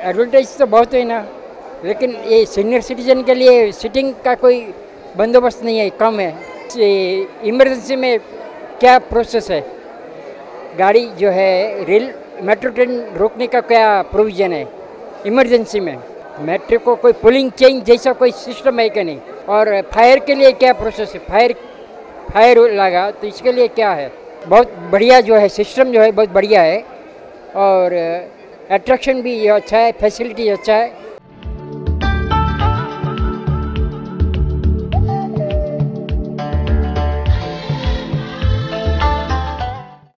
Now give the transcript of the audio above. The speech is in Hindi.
एडवर्टाइज तो बहुत है ना, लेकिन ये सीनियर सिटीजन के लिए सिटिंग का कोई बंदोबस्त नहीं है, कम है। इमरजेंसी में क्या प्रोसेस है? गाड़ी जो है रेल मेट्रो ट्रेन रोकने का क्या प्रोविज़न है? इमरजेंसी में। मेट्रो को कोई पुलिंग चेंज जैसा कोई सिस्टम है कि नहीं? और फायर के लिए क्या प्रोसेस है? फायर फायर लगा तो इसके लिए क्या है? बहुत बढ़िया जो है सिस्टम जो है, बहुत बढ़िया है। और अट्रैक्शन भी अच्छा है फैसिलिटी अच्छा है।